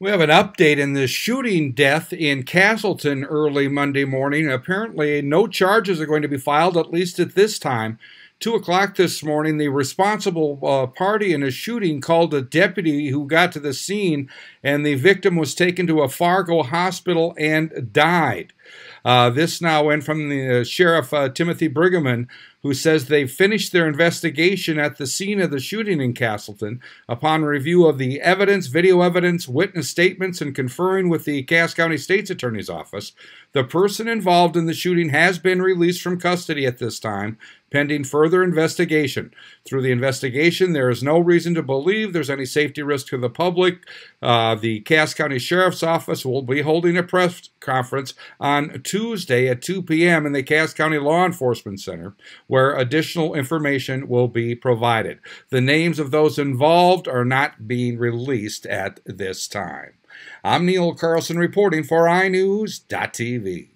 We have an update in the shooting death in Casselton early Monday morning. Apparently, no charges are going to be filed, at least at this time. 2 o'clock this morning, the responsible uh, party in a shooting called a deputy who got to the scene, and the victim was taken to a Fargo hospital and died. Uh, this now went from the uh, Sheriff uh, Timothy Briggeman, who says they finished their investigation at the scene of the shooting in Casselton. Upon review of the evidence, video evidence, witness statements, and conferring with the Cass County State's Attorney's Office, the person involved in the shooting has been released from custody at this time, pending further investigation. Through the investigation, there is no reason to believe there's any safety risk to the public. Uh, the Cass County Sheriff's Office will be holding a press conference on Tuesday at 2 p.m. in the Cass County Law Enforcement Center, where additional information will be provided. The names of those involved are not being released at this time. I'm Neil Carlson reporting for iNewZ.TV.